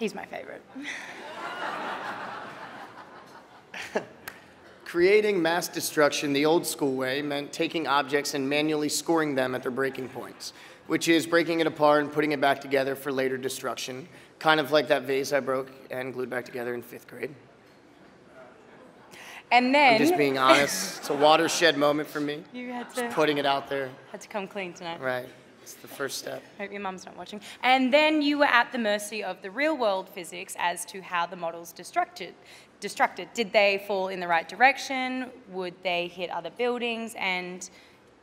He's my favorite. Creating mass destruction the old school way meant taking objects and manually scoring them at their breaking points, which is breaking it apart and putting it back together for later destruction, kind of like that vase I broke and glued back together in fifth grade. And then I'm just being honest. It's a watershed moment for me. you had Just to putting it out there. had to come clean tonight. Right. It's the first step. Hope your mum's not watching. And then you were at the mercy of the real world physics as to how the models destructed. Destructed. Did they fall in the right direction? Would they hit other buildings? And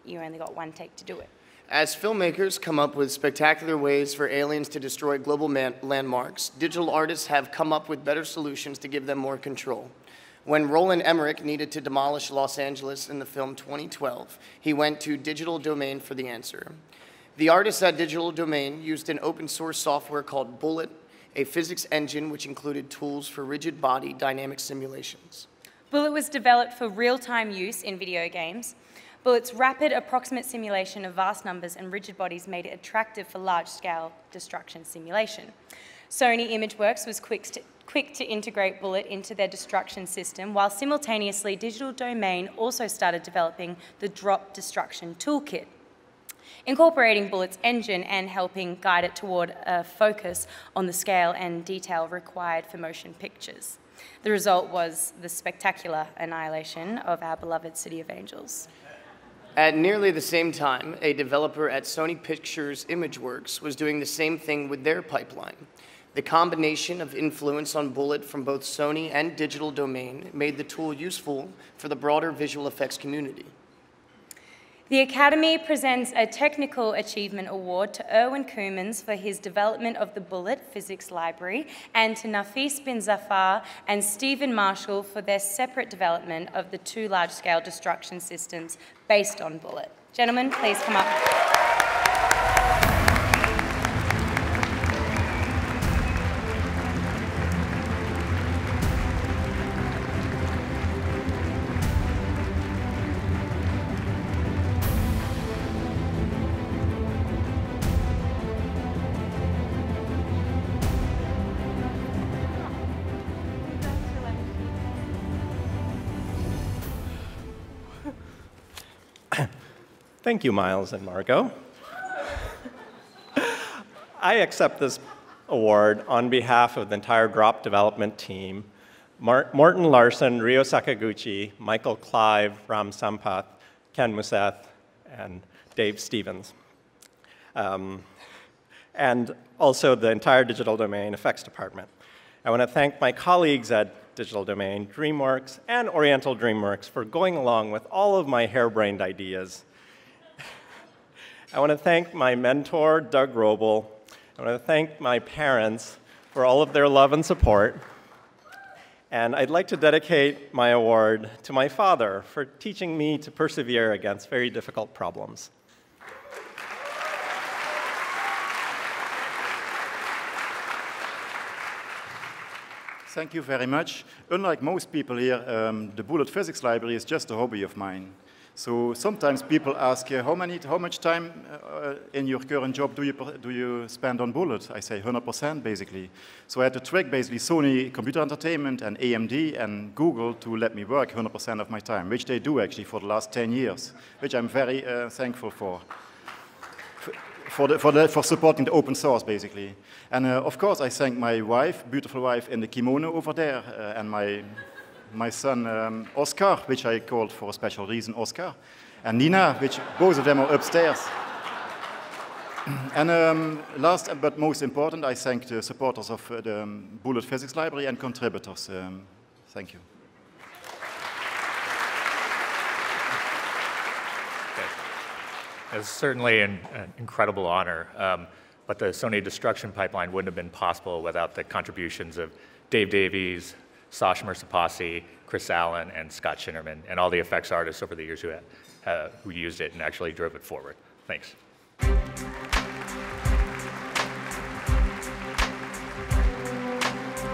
you only got one take to do it. As filmmakers come up with spectacular ways for aliens to destroy global man- landmarks, digital artists have come up with better solutions to give them more control. When Roland Emmerich needed to demolish Los Angeles in the film 2012, he went to Digital Domain for the answer. The artists at Digital Domain used an open source software called Bullet, a physics engine which included tools for rigid body dynamic simulations. Bullet was developed for real time use in video games. Bullet's rapid approximate simulation of vast numbers and rigid bodies made it attractive for large scale destruction simulation. Sony ImageWorks was quick to, quick to integrate Bullet into their destruction system, while simultaneously Digital Domain also started developing the Drop Destruction Toolkit incorporating Bullet's engine and helping guide it toward a focus on the scale and detail required for motion pictures. The result was the spectacular annihilation of our beloved City of Angels. At nearly the same time, a developer at Sony Pictures ImageWorks was doing the same thing with their pipeline. The combination of influence on Bullet from both Sony and Digital Domain made the tool useful for the broader visual effects community. The Academy presents a Technical Achievement Award to Erwin Coumans for his development of the Bullet Physics Library and to Nafees bin Zafar and Stephen Marshall for their separate development of the two large-scale destruction systems based on Bullet. Gentlemen, please come up. Thank you, Miles and Margot. I accept this award on behalf of the entire Drop development team. Mar- Morton Larson, Ryo Sakaguchi, Michael Clive, Ram Sampath, Ken Museth, and Dave Stevens. Um, and also the entire Digital Domain Effects Department. I want to thank my colleagues at Digital Domain, DreamWorks, and Oriental DreamWorks for going along with all of my harebrained ideas I want to thank my mentor, Doug Roble. I want to thank my parents for all of their love and support. And I'd like to dedicate my award to my father for teaching me to persevere against very difficult problems. Thank you very much. Unlike most people here, um, the Bullet Physics Library is just a hobby of mine. So sometimes people ask, how, many, how much time uh, in your current job do you, do you spend on Bullet? I say 100% basically. So I had to trick basically Sony Computer Entertainment and AMD and Google to let me work 100% of my time, which they do actually for the last 10 years, which I'm very uh, thankful for. For, the, for, the, for, supporting the open source, basically. And uh, of course, I thank my wife, beautiful wife in the kimono over there, uh, and my my son um, Oscar, which I called for a special reason Oscar, and Nina, which both of them are upstairs. and um, last but most important, I thank the supporters of uh, the um, Bullet Physics Library and contributors. Um, thank you. It's certainly an, an incredible honor, um, but the Sony destruction pipeline wouldn't have been possible without the contributions of Dave Davies, Sash Mersapasi, Chris Allen, and Scott Shinnerman, and all the effects artists over the years who, had, uh, who used it and actually drove it forward. Thanks.